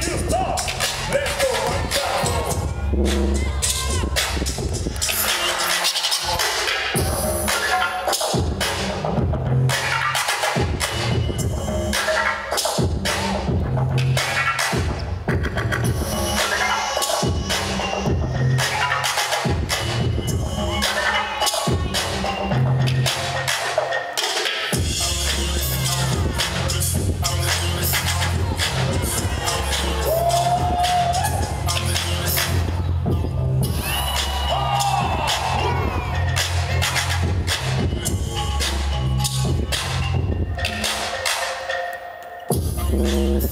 two, stop.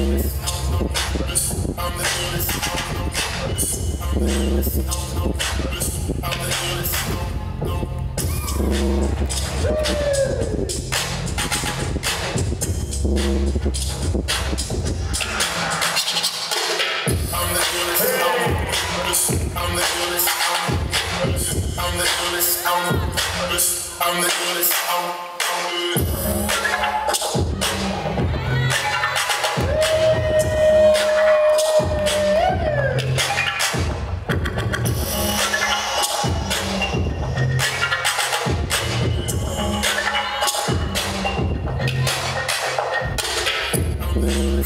One, down. Hey, lad. Three, two, one. Hey, lad.